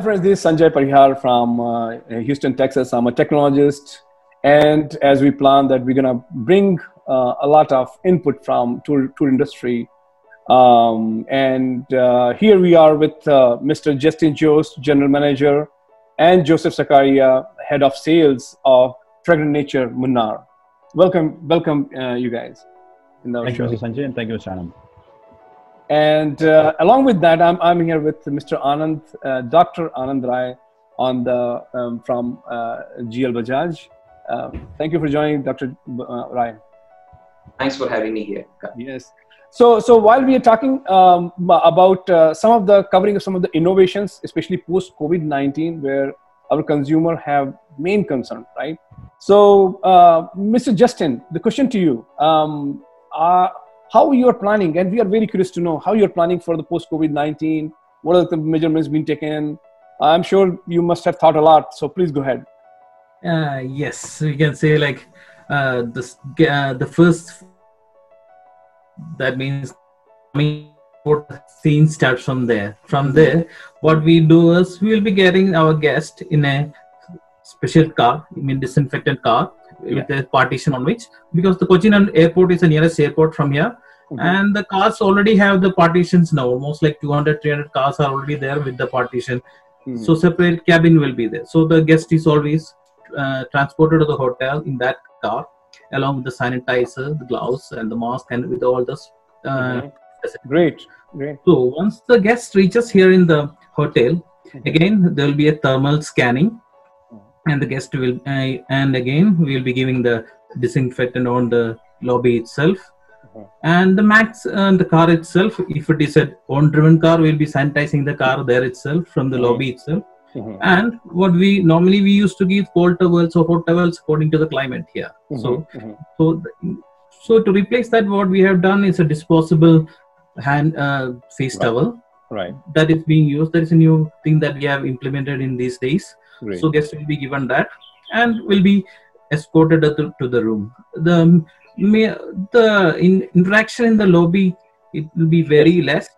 Hi, friends. This is Sanjay Parihar from uh, Houston, Texas. I'm a technologist, and as we plan that, we're gonna bring uh, a lot of input from tour, tour industry. Um, and uh, here we are with uh, Mr. Justin Jose, General Manager, and Joseph Skaria, Head of Sales of Fragrant Nature Munnar. Welcome, welcome, uh, you guys. In thank show. you, Sanjay, and thank you, Mr. And uh, along with that, I'm, I'm here with Mr. Anand, uh, Dr. Anand Rai on the, um, from uh, GL Bajaj. Um, thank you for joining, Dr. Uh, Rai. Thanks for having me here. Yes. So, so while we are talking um, about uh, some of the covering of some of the innovations, especially post COVID 19, where our consumer have main concern, right? So, uh, Mr. Justin, the question to you: um, uh, How you are planning, and we are very curious to know how you are planning for the post COVID 19. What are the measurements being taken? I'm sure you must have thought a lot. So, please go ahead. Uh, yes, we can say like uh, this, uh, the first that means what scene starts from there from there what we do is we will be getting our guest in a special car i mean disinfectant car yeah. with a partition on which because the cochin airport is the nearest airport from here and the cars already have the partitions now almost like 200 300 cars are already there with the partition mm-hmm. so separate cabin will be there so the guest is always uh, transported to the hotel in that car along with the sanitizer, the gloves, and the mask, and with all this. Uh, Great, great. So once the guest reaches here in the hotel, mm-hmm. again there will be a thermal scanning, and the guest will, uh, and again we will be giving the disinfectant on the lobby itself. Mm-hmm. And the max, uh, the car itself, if it is a on-driven car, we'll be sanitizing the car there itself from the mm-hmm. lobby itself Mm-hmm. And what we normally we used to give cold towels or hot towels according to the climate here. So, so, so to replace that, what we have done is a disposable hand uh, face right. towel. Right. That is being used. That is a new thing that we have implemented in these days. Great. So guests will be given that and will be escorted to, to the room. The the in, interaction in the lobby it will be very less.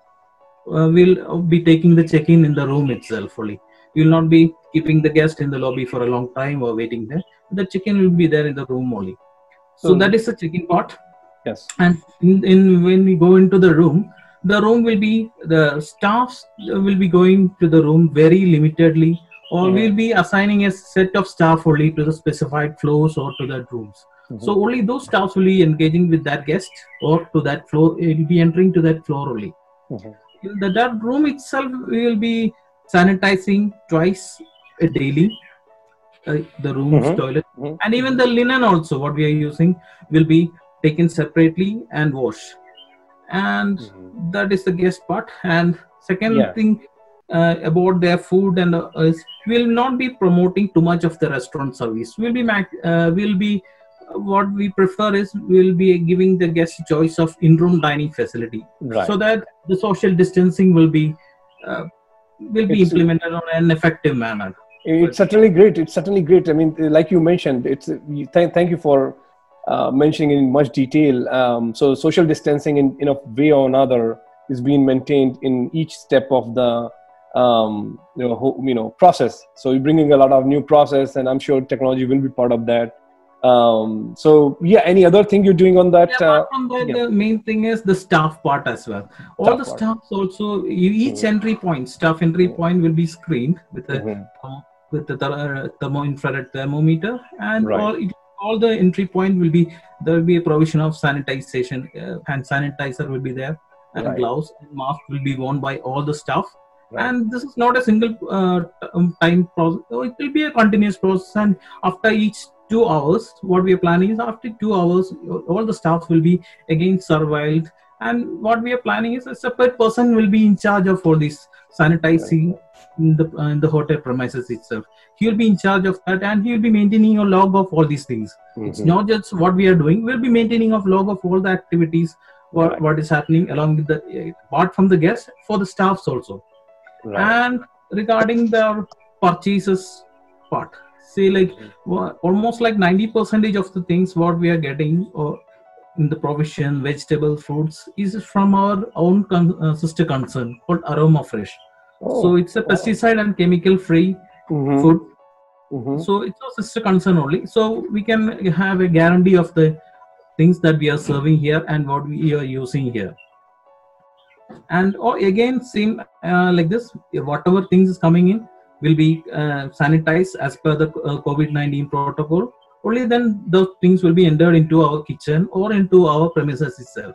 Uh, we'll be taking the check-in in the room itself only. You will not be keeping the guest in the lobby for a long time or waiting there. The check-in will be there in the room only. So, so that is the check-in part. Yes. And in, in when we go into the room the room will be the staffs will be going to the room very limitedly or yeah. we'll be assigning a set of staff only to the specified floors or to that rooms mm-hmm. so only those staffs will be engaging with that guest or to that floor it will be entering to that floor only mm-hmm. in the, that room itself will be sanitizing twice a daily uh, the rooms mm-hmm. toilet mm-hmm. and even the linen also what we are using will be taken separately and washed and mm-hmm. that is the guest part and second yeah. thing uh, about their food and uh, will not be promoting too much of the restaurant service. We'll be uh, will be what we prefer is we'll be giving the guest choice of in-room dining facility. Right. so that the social distancing will be uh, will be it's, implemented on an effective manner. It's certainly great. It's certainly great. I mean like you mentioned it's th- thank you for uh, mentioning in much detail. Um, so social distancing in, in a way or another is being maintained in each step of the um, you, know, you know process so you're bringing a lot of new process and i'm sure technology will be part of that um, so yeah any other thing you're doing on that yeah, uh, from that yeah. the main thing is the staff part as well all staff the part. staffs also each mm-hmm. entry point staff entry mm-hmm. point will be screened with a mm-hmm. with the uh, thermo infrared thermometer and right. all it, all the entry point will be there will be a provision of sanitization uh, hand sanitizer will be there and right. gloves and mask will be worn by all the staff Right. and this is not a single uh, um, time process. It will be a continuous process. And after each two hours what we are planning is after two hours all the staff will be again surveilled. And what we are planning is a separate person will be in charge of all this sanitizing in the uh, in the hotel premises itself. He will be in charge of that and he will be maintaining a log of all these things. Mm-hmm. it's not just what we are doing. We'll be maintaining a log of all the activities what, right. what is happening along with the apart from the guests for the staffs also right. and regarding the purchases part say like mm-hmm. almost like 90 percentage of the things what we are getting or in the provision vegetable fruits is from our own con- uh, sister concern called aroma fresh Oh, so it's a pesticide and chemical free mm-hmm. food. Mm-hmm. So it's a sister concern only. So we can have a guarantee of the things that we are serving here and what we are using here. And or oh, again, same uh, like this. Whatever things is coming in will be uh, sanitized as per the uh, COVID-19 protocol. Only then those things will be entered into our kitchen or into our premises itself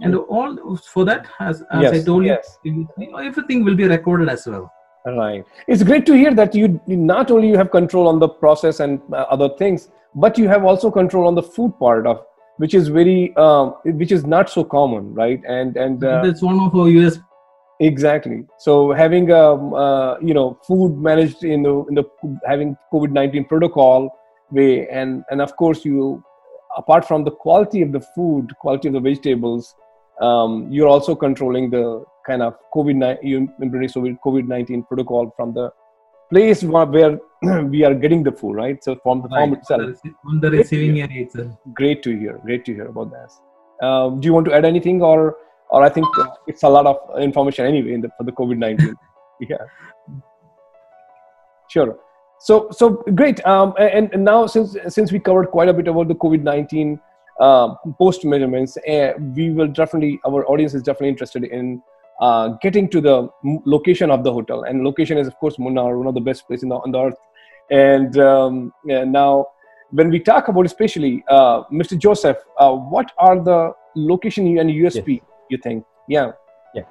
and all for that as, as yes, i told yes. you everything will be recorded as well right it's great to hear that you not only you have control on the process and uh, other things but you have also control on the food part of which is very um, which is not so common right? And and uh, that's one of our us exactly. So having um, uh, you know food managed in the in the having covid-19 protocol way and and of course you apart from the quality of the food quality of the vegetables um, you're also controlling the kind of COVID you COVID nineteen protocol from the place where we are getting the food, right? So from the farm itself. On the receiving area itself. Great to hear. Great to hear about that. Um, do you want to add anything, or or I think it's a lot of information anyway in the, for the COVID nineteen. yeah. Sure. So so great. Um, and, and now since since we covered quite a bit about the COVID nineteen uh, post measurements, uh, we will definitely, our audience is definitely interested in uh, getting to the location of the hotel. And location is, of course, Munnar, one of the best places on the earth. And um, yeah, now, when we talk about especially uh, Mr. Joseph, uh, what are the location and USP yes. you think? Yeah. Yeah.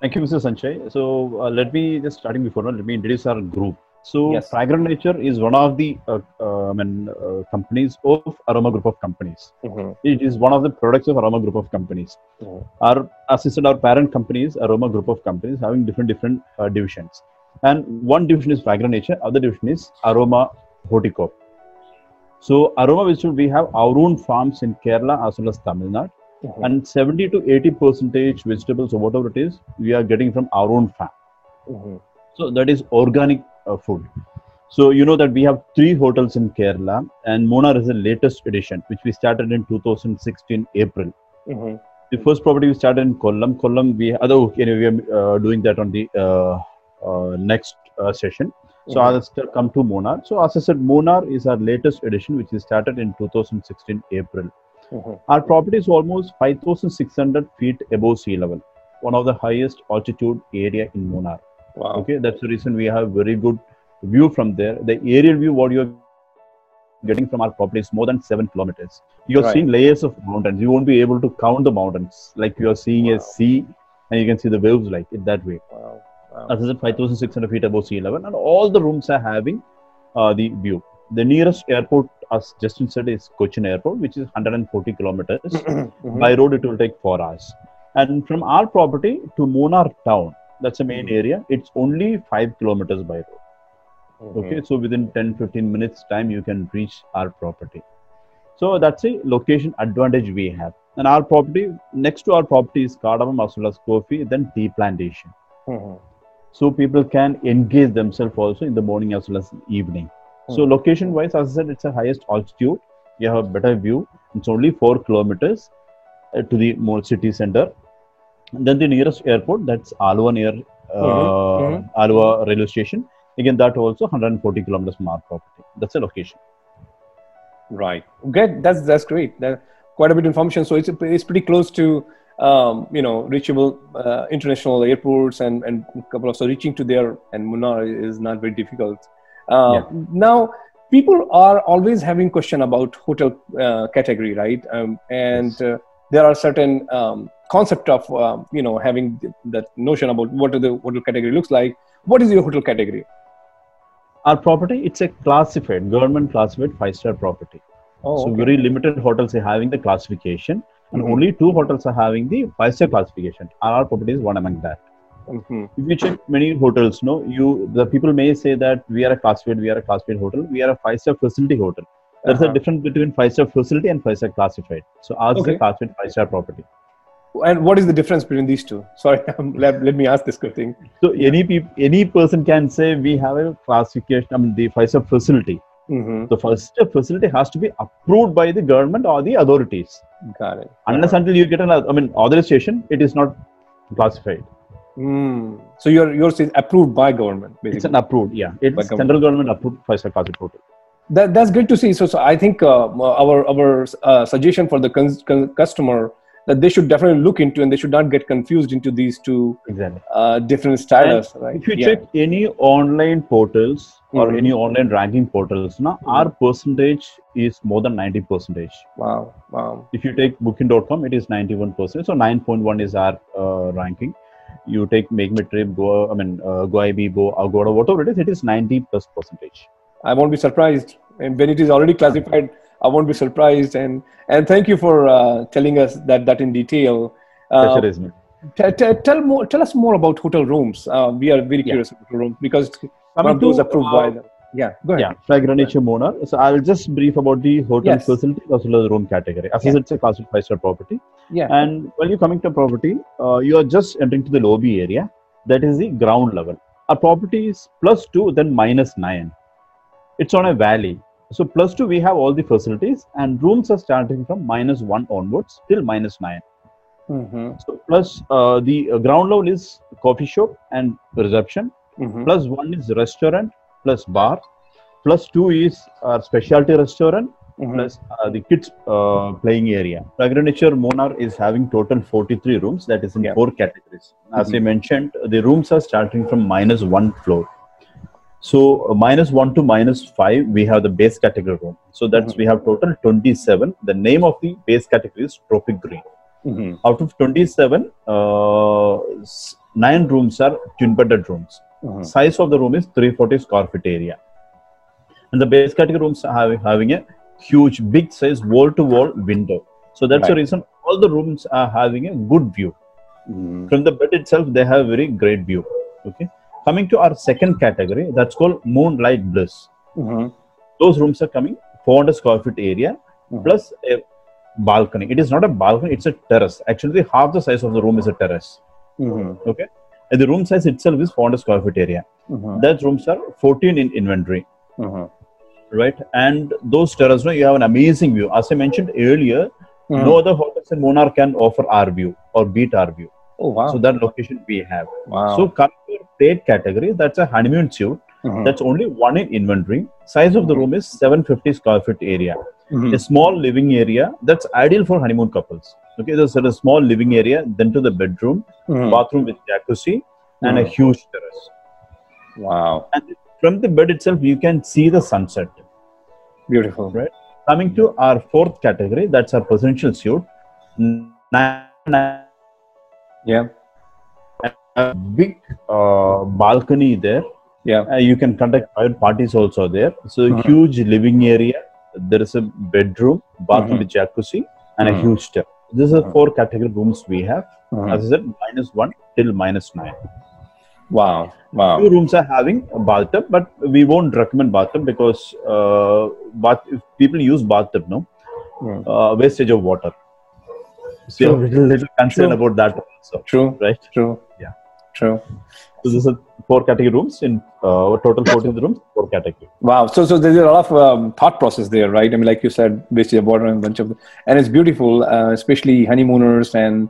Thank you, Mr. Sanjay. So uh, let me just starting before, let me introduce our group. So yes. Fragrant Nature is one of the uh, uh, I mean, uh, companies of Aroma Group of companies. Mm-hmm. It is one of the products of Aroma Group of companies. Mm-hmm. Our assisted our parent companies, Aroma Group of companies having different different uh, divisions. And one division is Fragrant Nature, other division is Aroma Horticorp. So Aroma Vegetable, we have our own farms in Kerala as well as Tamil Nadu. Mm-hmm. And 70 to 80 percentage vegetables or whatever it is, we are getting from our own farm. Mm-hmm. So that is organic uh, food. So you know that we have three hotels in Kerala, and Munnar is the latest edition, which we started in 2016 April. Mm-hmm. The first property we started in Kollam. Kollam, we other anyway, we are uh, doing that on the uh, uh next uh, session. So mm-hmm. I'll come to Munnar. So as I said, Munnar is our latest edition, which is started in 2016 April. Mm-hmm. Our property is almost 5,600 feet above sea level, one of the highest altitude area in Munnar. Wow. Okay, that's the reason we have very good view from there. The aerial view, what you're getting from our property is more than seven kilometers. You're right. seeing layers of mountains. You won't be able to count the mountains like you're seeing wow. a sea and you can see the waves like it that way. Wow. wow. As I said, 5,600 feet above sea level, and all the rooms are having uh, the view. The nearest airport, as Justin said, is Cochin Airport, which is 140 kilometers. mm-hmm. By road, it will take four hours. And from our property to Munnar town, that's the main area. It's only 5 kilometers by road. Mm-hmm. okay so within 10 15 minutes time you can reach our property. So that's a location advantage we have. And our property next to our property is cardamom as well as coffee then tea plantation. Mm-hmm. so people can engage themselves also in the morning as well as evening. Mm-hmm. so location wise as i said it's a highest altitude. You have a better view. It's only 4 kilometers uh, to the more city center then the nearest airport, that's Alva near uh, mm-hmm. mm-hmm. Alva railway station. Again, that also 140 kilometers from our property. That's the location. Right. Great. That's that's great. That, quite a bit of information. So it's it's pretty close to um, you know reachable uh, international airports and and a couple of so reaching to there and Munnar is not very difficult. Uh, yeah. Now people are always having question about hotel uh, category, right? Um, and yes. Uh, there are certain um, concept of um, you know having that notion about what the hotel category looks like what is your hotel category our property it's a classified government classified five star property oh, so okay. very limited hotels are having the classification and mm-hmm. only two hotels are having the five star classification our property is one among that mm-hmm. if you check many hotels no you the people may say that we are a classified we are a classified hotel we are a five star facility hotel there's uh-huh. a difference between five star facility and five star classified so ours okay. is a classified five star property and what is the difference between these two sorry let, let me ask this thing so any pe- any person can say we have a classification i mean the FISA facility mm-hmm. the first facility has to be approved by the government or the authorities got it unless until you get an i mean authorization it is not classified Mm. So your yours is approved by government. Basically. It's an approved, yeah. It's government. central government approved five star Classic. That, that's great to see. So, so I think uh, our our uh, suggestion for the cons- customer that they should definitely look into and they should not get confused into these two exactly. uh, different styles right if you yeah. check any online portals mm-hmm. or any online ranking portals now mm-hmm. our percentage is more than 90 percentage wow wow if you take booking.com it is 91 percent so 9.1 is our uh, ranking you take MakeMyTrip go i mean uh, Goibibo, agoda whatever it is it is 90 plus percentage i won't be surprised and when it is already classified I won't be surprised. And and thank you for uh, telling us that that in detail. Uh, t- t- tell more. Tell us more about hotel rooms. Uh, we are very curious yeah. about hotel rooms because one of those approved by. The, yeah, go ahead. Yeah, Fragrance Munnar. So I'll just brief about the hotel yes. facility as well as the room category. As yeah. it's a classic five star property. Yeah. And when you're coming to property, uh, you are just entering to the lobby area. That is the ground level. A property is plus two, then minus nine. It's on a valley. So plus two, we have all the facilities and rooms are starting from minus one onwards till minus 9 mm-hmm. So plus uh, the uh, ground level is coffee shop and reception. Mm-hmm. Plus one is restaurant plus bar. Plus two is our specialty restaurant. Mm-hmm. Plus uh, the kids uh, playing area. Nature Munnar is having total 43 rooms. That is in yeah. four categories. As I mm-hmm. mentioned, the rooms are starting from minus one floor. So uh, minus 1 to minus 5, we have the base category room. So that's mm-hmm. we have total 27. The name of the base category is Tropic Green. Mm-hmm. Out of 27, uh, 9 rooms are twin bedded rooms. Mm-hmm. Size of the room is 340 square feet area. And the base category rooms are having, having a huge, big size wall to wall window. So that's right. the reason all the rooms are having a good view. Mm-hmm. From the bed itself, they have very great view. Okay Coming to our second category, that's called Moonlight Bliss. Mm-hmm. Those rooms are coming 400 square feet area mm-hmm. plus a balcony. It is not a balcony; it's a terrace. Actually, half the size of the room is a terrace. Mm-hmm. Okay, and the room size itself is 400 square feet area. That rooms are 14 in inventory. Mm-hmm. Right, and those terraces, you have an amazing view. As I mentioned earlier, mm-hmm. no other hotels in Munnar can offer our view or beat our view. Oh wow! So that location we have. Wow. So coming to third category, that's a honeymoon suite. Mm-hmm. That's only one in inventory. Size of the room is 750 square feet area. Mm-hmm. A small living area that's ideal for honeymoon couples. Okay, there's a small living area, then to the bedroom, mm-hmm. bathroom with jacuzzi, and a huge terrace. Wow! And from the bed itself, you can see the sunset. Beautiful, right? Coming to our fourth category, that's our presidential suite. Nine yeah. A big uh, balcony there. Yeah. Uh, you can conduct private parties also there. So uh-huh. huge living area. There is a bedroom, bathroom uh-huh. jacuzzi, and a uh-huh. huge step. These are uh-huh. four category rooms we have. Uh-huh. As I said, minus one till minus nine. Wow. Wow. Two rooms are having a bathtub, but we won't recommend bathtub because uh, bath, if people use bathtub, no, uh, wastage of water. So True. little, little concern True. about that also. True. Right? True. Yeah. True. So this is four category rooms in uh, total 14 rooms, four category. Wow. So so there's a lot of um, thought process there, right? I mean, like you said, basically a border and a bunch of, and it's beautiful, uh, especially honeymooners and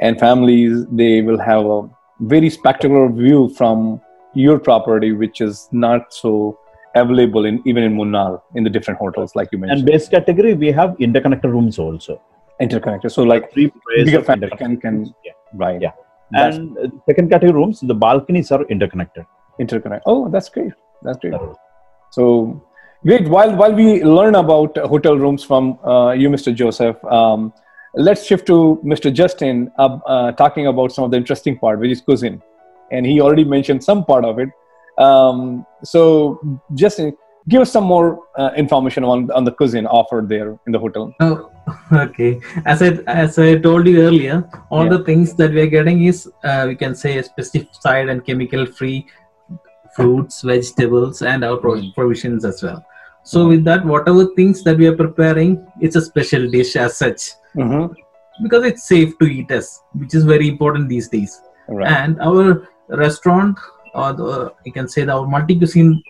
and families. They will have a very spectacular view from your property, which is not so available in even in Munnar in the different hotels, like you mentioned. And base category, we have interconnected rooms also interconnected. So like three bigger family can can yeah. right. Yeah. And uh, second category rooms, the balconies are interconnected. Interconnected. Oh, that's great. That's great. So great. While while we learn about hotel rooms from uh, you, Mr. Joseph, um, let's shift to Mr. Justin, uh, uh, talking about some of the interesting part, which is cuisine, and he already mentioned some part of it. Um, so, Justin, give us some more uh, information on on the cuisine offered there in the hotel. Oh, okay. As I as I told you earlier, all yeah. the things that we are getting is uh, we can say pesticide and chemical free fruits, vegetables, and our mm-hmm. provisions as well. So mm-hmm. with that, whatever things that we are preparing, it's a special dish as such. Mm-hmm. Because it's safe to eat us, which is very important these days. Right. And our restaurant, or the, you can say that our multi cuisine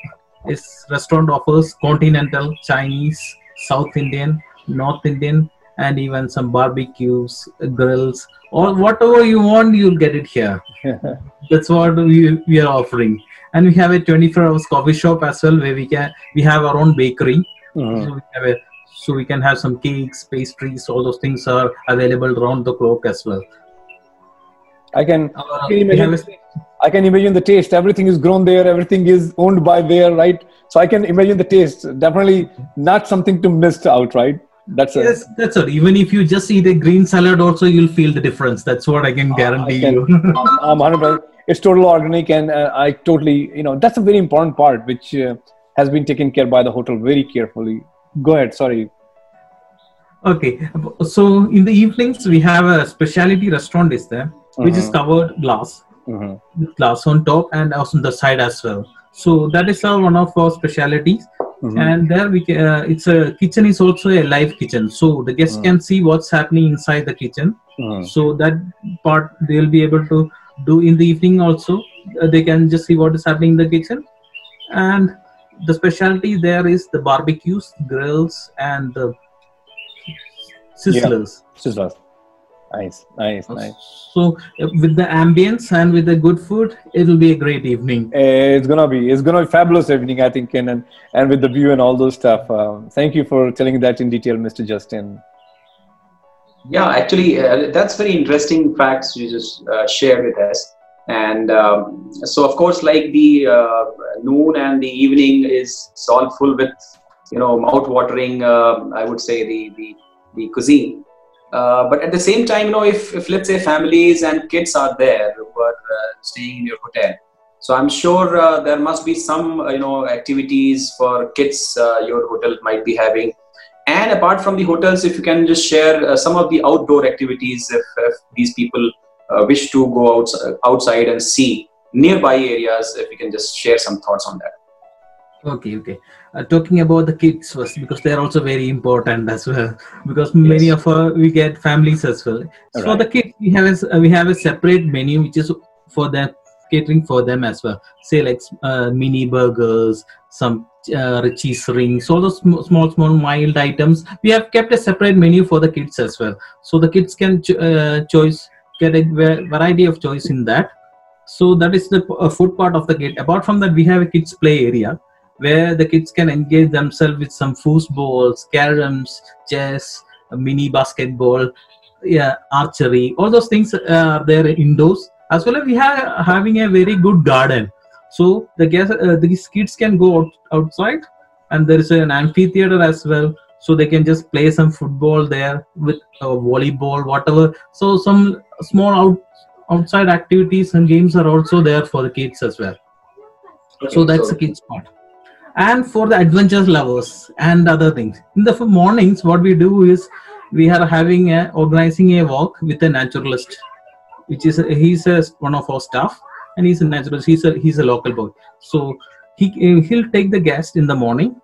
is restaurant offers continental, Chinese, South Indian, North Indian, and even some barbecues, grills, or whatever you want, you'll get it here. That's what we, we are offering. And we have a 24 hours coffee shop as well where we can we have our own bakery. Mm-hmm. So, we have a, so we can have some cakes, pastries, all those things are available around the clock as well. I can, uh, can imagine. I can imagine the taste. Everything is grown there. Everything is owned by there, right? So I can imagine the taste. Definitely not something to miss out, right? That's yes, a, that's it. Even if you just eat a green salad, also you'll feel the difference. That's what I can guarantee I can, you. I'm 100. It's total organic, and uh, I totally, you know, that's a very important part which uh, has been taken care by the hotel very carefully. Go ahead. Sorry. Okay, so in the evenings we have a specialty restaurant is there, which is mm-hmm. covered glass, mm-hmm. glass on top and also on the side as well. So that is uh, one of our specialities Mm-hmm. and there we can, uh, it's a kitchen is also a live kitchen so the guests mm-hmm. can see what's happening inside the kitchen mm-hmm. so that part they'll be able to do in the evening also uh, they can just see what is happening in the kitchen and the specialty there is the barbecues grills and the sizzlers yeah. sizzlers Nice, nice, nice. So with the ambience and with the good food, it'll be a great evening. Eh, it's gonna be, it's gonna be fabulous evening, I think, and and, and with the view and all those stuff. Um, thank you for telling that in detail, Mr. Justin. Yeah, actually, uh, that's very interesting facts you just uh, shared with us. And um, so, of course, like the uh, noon and the evening is all full with, you know, mouth-watering. Uh, I would say the the the cuisine uh, but at the same time, you know, if, if let's say families and kids are there who are uh, staying in your hotel, so I'm sure uh, there must be some, uh, you know, activities for kids uh, your hotel might be having. And apart from the hotels, if you can just share some of the outdoor activities, if, if these people wish to go out, outside and see nearby areas, if you can just share some thoughts on that. Okay, okay. Uh, talking about the kids first because they're also very important as well. Because yes. many of our we get families as well. So for the kids we have a, uh, we have a separate menu which is for them catering for them as well. Say like uh, mini burgers some uh, cheese rings all those sm- small small mild items. We have kept a separate menu for the kids as well. So the kids can ch- uh, choice get a variety of choice in that. So that is the uh, food part of the gate. Apart from that we have a kids play area where the kids can engage themselves with some foosballs, caroms, chess, mini basketball, yeah, archery. All those things are there indoors. As well as we have having a very good garden. So the uh, these kids can go out, outside, and there is an amphitheater as well. So they can just play some football there with uh, volleyball, whatever. So some small out, outside activities and games are also there for the kids as well. Okay, so that's so, the kids part and for the adventure lovers and other things. In the mornings, what we do is we are having a organizing a walk with a naturalist, which is a, he's a, one of our staff, and he's a naturalist. He's a he's a local boy. So he he'll take the guest in the morning.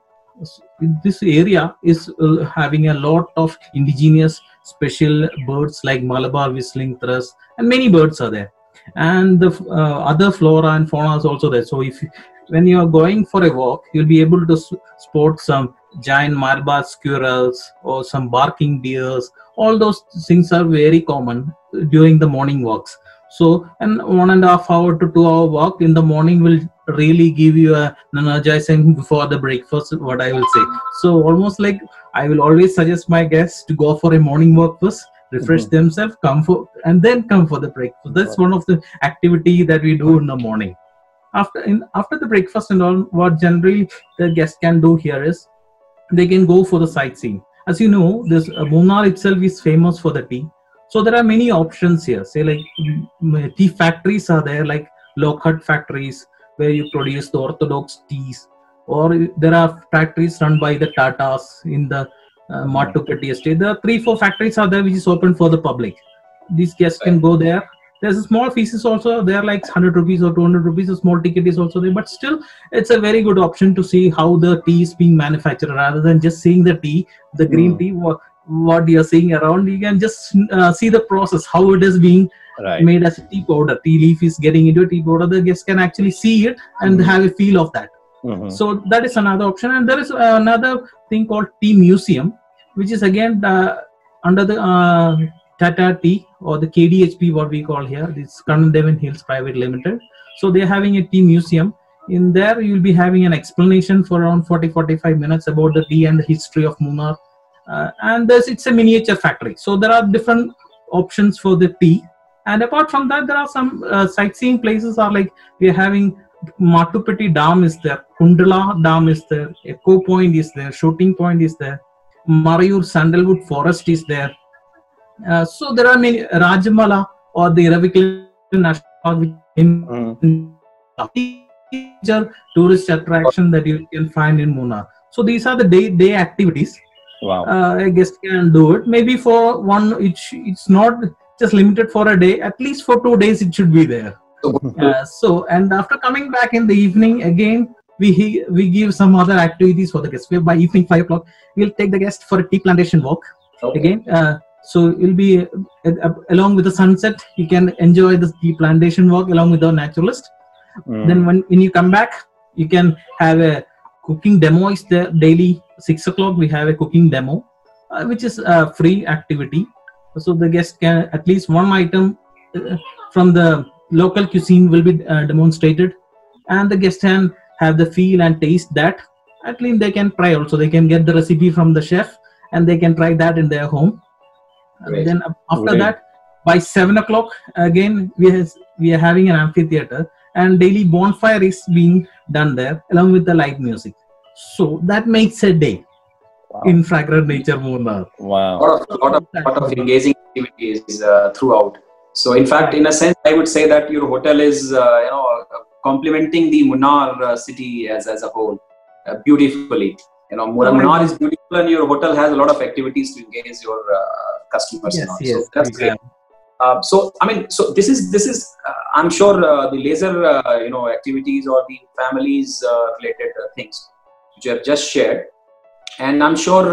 This area is uh, having a lot of indigenous special birds like Malabar whistling thrush, and many birds are there and the uh, other flora and fauna is also there so if when you are going for a walk, you'll be able to spot some giant Malabar squirrels or some barking deers. All those things are very common during the morning walks. So, and one and a half hour to two hour walk in the morning will really give you a energizing before the breakfast. What I will say. So, almost like I will always suggest my guests to go for a morning walk first refresh mm-hmm. themselves come for and then come for the breakfast that's one of the activity that we do in the morning after in after the breakfast and all what generally the guests can do here is they can go for the sightseeing. As you know this uh, Munnar itself is famous for the tea. So there are many options here. Say like mm, tea factories are there like Lockhart factories where you produce the orthodox teas. Or there are factories run by the Tatas in the uh, Matukatti estate. Are three, four factories are there which is open for the public. These guests can go there there's a small fees also there like 100 rupees or 200 rupees a small ticket is also there but still it's a very good option to see how the tea is being manufactured rather than just seeing the tea the green mm. tea what, what you're seeing around you can just uh, see the process how it is being right. made as a tea powder tea leaf is getting into a tea powder the guests can actually see it and mm. have a feel of that mm-hmm. so that is another option and there is another thing called tea museum which is again uh, under the uh, Tata Tea or the KDHP, what we call here, this Kannan Devan Hills Private Limited. So they're having a tea museum. In there, you'll be having an explanation for around 40 45 minutes about the tea and the history of Munnar. Uh, and it's a miniature factory. So there are different options for the tea. And apart from that, there are some uh, sightseeing places are like we're having Mattupetty Dam is there, Kundala Dam is there, Echo Point is there, Shooting Point is there, Marayur Sandalwood Forest is there. Uh, so there are many Rajamala or the Eravikulam National Park in mm. tourist attraction that you can find in Munnar. So these are the day day activities. Wow. Uh, a guest can do it. Maybe for one, it's it's not just limited for a day. At least for two days, it should be there. Uh, so and after coming back in the evening again we we give some other activities for the guests by evening five o'clock we'll take the guest for a tea plantation walk okay. again uh, so you'll be uh, uh, along with the sunset you can enjoy the tea plantation walk along with the naturalist. Mm. then when, when you come back you can have a cooking demo. Is there daily six o'clock we have a cooking demo uh, which is a free activity. So the guest can at least one item uh, from the local cuisine will be uh, demonstrated. And the guest can have the feel and taste that. At least they can try also. They can get the recipe from the chef and they can try that in their home and then after Great. that by seven o'clock again we has, we are having an amphitheater and daily bonfire is being done there along with the live music so that makes a day wow. in fragrant nature Munnar. wow a lot of, lot of, lot of engaging activities uh, throughout so in fact, in a sense, I would say that your hotel is, uh, you know, complementing the Munnar uh, city as, as a whole uh, beautifully. You know, Munnar is beautiful and your hotel has a lot of activities to engage your customers. Yes, yes. So that's great. Uh, so I mean, so this is this is uh, I'm sure uh, the laser you know activities or the families related things which you have just shared, and I'm sure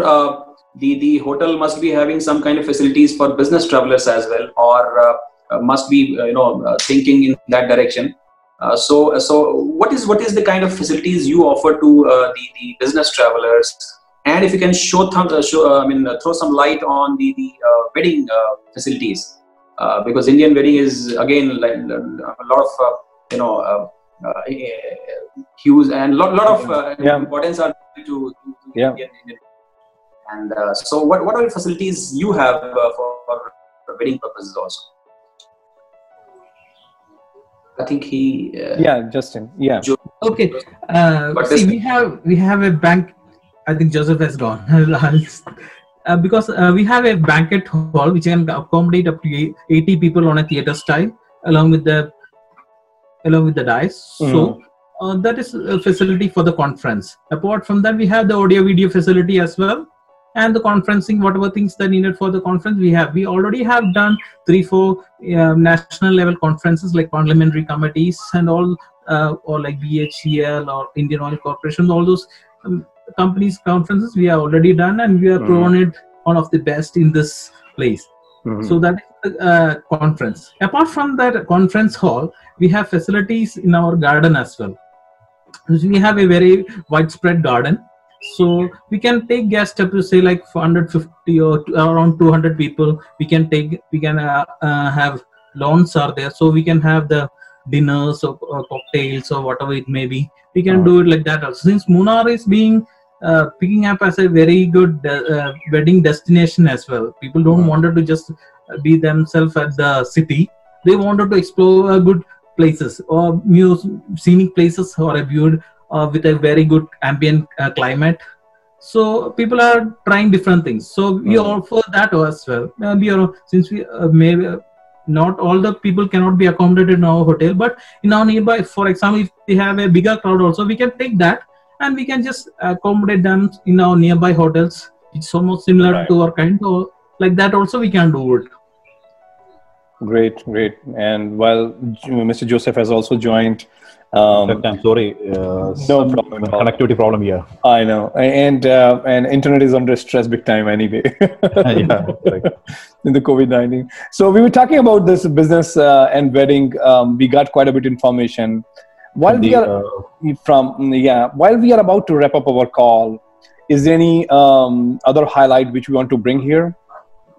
the the hotel must be having some kind of facilities for business travelers as well, or uh, must be uh, you know uh, thinking in that direction. so so what is what is the kind of facilities you offer to the, the business travelers and if you can show, th- uh, show uh, I mean uh, throw some light on the, the wedding facilities because Indian wedding is again like a lot of you know uh, eh, eh, hues and a lot, lot of uh, yeah. importance are to, to, to yeah. Indian, Indian. And uh, so, what, what are the facilities you have for, for, wedding purposes also? I think he. Uh, yeah, Justin. Yeah. okay. Uh, see, we have we have a bank. I think Joseph has gone. uh, because uh, we have a banquet hall which can accommodate up to 80 people on a theater style, along with the along with the dice. Mm. So. Uh, that is a facility for the conference. Apart from that, we have the audio video facility as well and the conferencing whatever things that needed for the conference we have we already have done three four uh, national level conferences like parliamentary committees and all uh, or like bhel or indian oil corporation all those um, companies conferences we have already done and we are mm-hmm. proven it one of the best in this place. Mm-hmm. so that uh, conference. Apart from that conference hall we have facilities in our garden as well. We have a very widespread garden. So we can take guests up to say like 150 or around 200 people. We can take we can uh, uh, have lawns are there. So we can have the dinners or, or, cocktails or whatever it may be. We can do it like that also. Since Munnar is being uh, picking up as a very good uh, wedding destination as well. People don't mm. wanted to just be themselves at the city. They wanted to explore good places or muse, scenic places or a beautiful uh, with a very good ambient uh, climate. So people are trying different things. So we mm. offer that as well. Uh, we are since we uh, maybe not all the people cannot be accommodated in our hotel but in our nearby for example if we have a bigger crowd also we can take that and we can just accommodate them in our nearby hotels it's almost similar right. to our kind so like that also we can do it great great and while mr joseph has also joined um, I'm sorry. Uh, no problem. Connectivity problem here. I know, and uh, and internet is under stress big time anyway. yeah, in the COVID nineteen. So we were talking about this business uh, and wedding. Um, we got quite a bit information. While the, we are uh, from yeah, while we are about to wrap up our call, is there any um, other highlight which we want to bring here?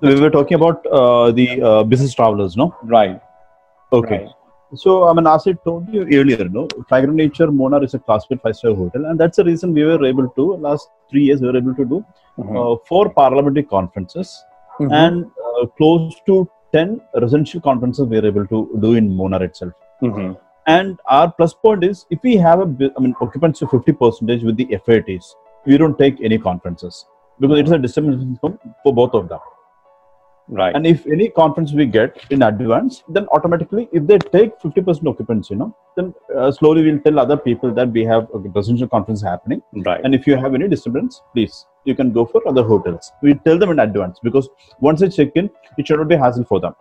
we were talking about uh, the uh, business travelers, no? Right. Okay. Right. So, I mean, as I told you earlier, no, Fragrant Nature Munnar is a classified five-star hotel, and that's the reason we were able to last three years we were able to do mm-hmm. uh, four parliamentary conferences mm-hmm. and uh, close to ten residential conferences we were able to do in Munnar itself. Mm-hmm. And our plus point is if we have a, I mean, occupancy of fifty percentage with the FITs, we don't take any conferences because it's a disturbance for both of them. Right. And if any conference we get in advance, then automatically, if they take 50% occupancy, you know, then uh, slowly we'll tell other people that we have a presidential conference happening. Right. And if you have any disturbance, please, you can go for other hotels. We tell them in advance because once they check in, it should not be hassle for them.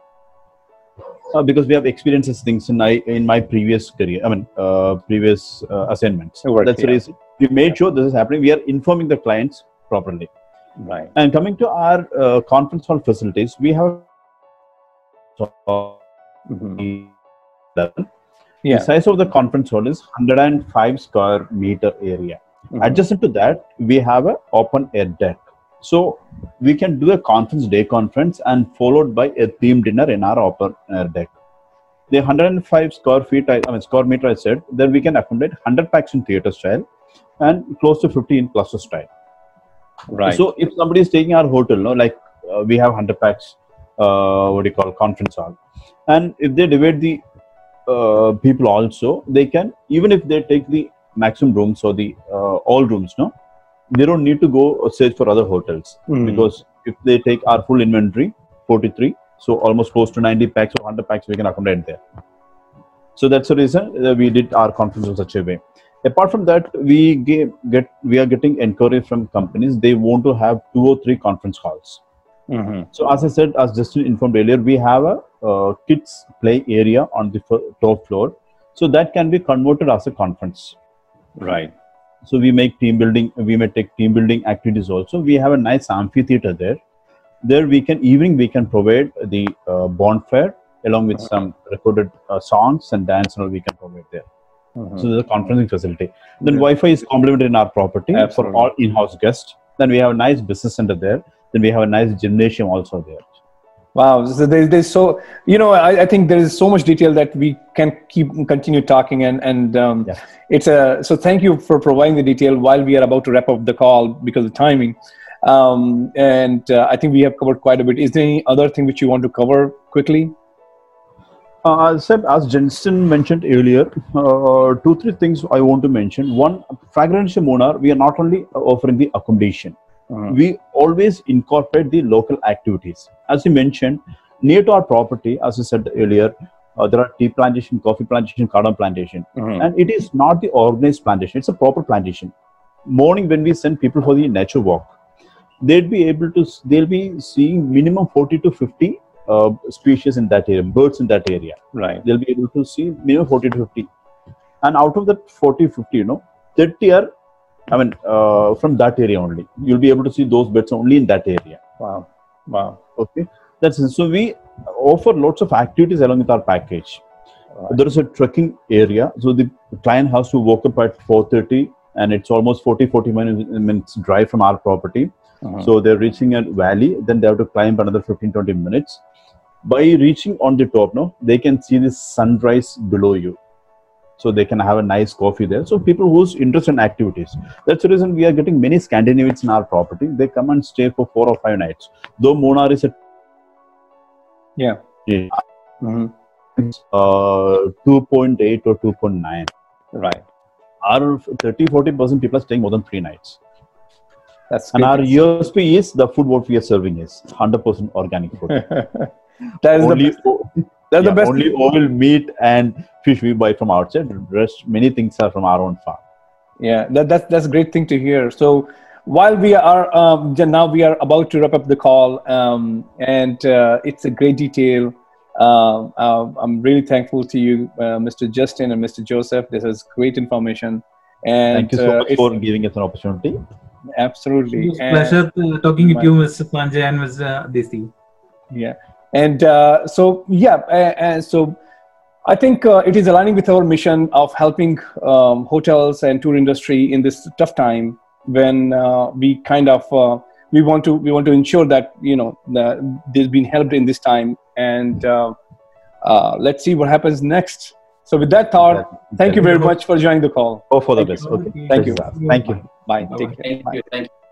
Uh, because we have experienced things in my in my previous career, I mean, uh, previous uh, assignments. That's yeah. the reason we made sure this is happening. We are informing the clients properly. Right. And coming to our uh, conference hall facilities, we have mm-hmm. yeah. the size of the conference hall is 105 square meter area. Mm-hmm. Adjacent to that, we have an open air deck. So we can do a conference day conference and followed by a theme dinner in our upper air deck. The 105 square feet, I, I mean square meter, I said, then we can accommodate 100 packs in theater style and close to 50 in cluster style. Right. So if somebody is taking our hotel, no, like uh, we have hundred packs, uh, what do you call conference hall, and if they divide the uh, people also, they can even if they take the maximum rooms or the uh, all rooms, no, they don't need to go search for other hotels mm. because if they take our full inventory, forty three, so almost close to ninety packs or hundred packs, we can accommodate there. So that's the reason we did our conference in such a way apart from that we get, get we are getting enquiry from companies they want to have two or three conference halls mm-hmm. so as i said as justin informed earlier we have a uh, kids play area on the f- top floor so that can be converted as a conference right so we make team building we may take team building activities also we have a nice amphitheater there there we can evening we can provide the uh, bonfire along with some recorded uh, songs and dance and all we can provide there Mm-hmm. So there's a conferencing facility. Then yeah. Wi-Fi is complemented in our property Absolutely. for all in-house guests. Then we have a nice business center there. Then we have a nice gymnasium also there. Wow, so there's, there's so you know I, I, think there is so much detail that we can keep continue talking and and um, yeah. it's a so thank you for providing the detail while we are about to wrap up the call because of timing, um, and uh, I think we have covered quite a bit. Is there any other thing which you want to cover quickly? Uh, as, as Justin mentioned earlier, uh, two, three things I want to mention. One, Fragrance Munnar, we are not only offering the accommodation, uh-huh. we always incorporate the local activities. As you mentioned, near to our property, as I said earlier, uh, there are tea plantation, coffee plantation, cardamom plantation. Uh-huh. And it is not the organized plantation, it's a proper plantation. Morning, when we send people for the nature walk, they'd be able to, they'll be seeing minimum 40 to 50 uh, species in that area, birds in that area. Right. They'll be able to see minimum 40 to 50. And out of that 40, 50, you know, 30 are, I mean, uh, from that area only. You'll be able to see those birds only in that area. Wow. Wow. Okay. That's it. So we offer lots of activities along with our package. Right. There is a trekking area. So the client has to walk up at 4.30 and it's almost 40, 40 minutes drive from our property. Uh-huh. So they're reaching a valley, then they have to climb another 15, 20 minutes by reaching on the top no they can see the sunrise below you so they can have a nice coffee there. So people who's interested in activities that's the reason we are getting many scandinavians in our property. They come and stay for four or five nights. Though Munnar is a yeah, yeah. Mm-hmm. Uh, 2.8 or 2.9 right. Our 30 40 percent people are staying more than three nights. That's and our USP is the food what we are serving is 100% organic food. That is only, the that's yeah, the best. Only oil, meat, and fish we buy from outside. Rest, many things are from our own farm. Yeah, that, that's that's a great thing to hear. So while we are um, now we are about to wrap up the call, um, and uh, it's a great detail. Uh, uh, I'm really thankful to you, uh, Mr. Justin and Mr. Joseph. This is great information. And thank you so uh, much for giving us an opportunity. Absolutely, it was pleasure talking with you, Mr. Sanjay and Mr. Desi. Yeah and uh, so yeah and so i think uh, it is aligning with our mission of helping um, hotels and tour industry in this tough time when uh, we kind of uh, we want to we want to ensure that you know the, they've been helped in this time. And uh, uh, let's see what happens next. So with that thought thank you very much for joining the call. Oh for the best. Okay. Thank you. Thank you. Bye. Take care. Thank bye. thank you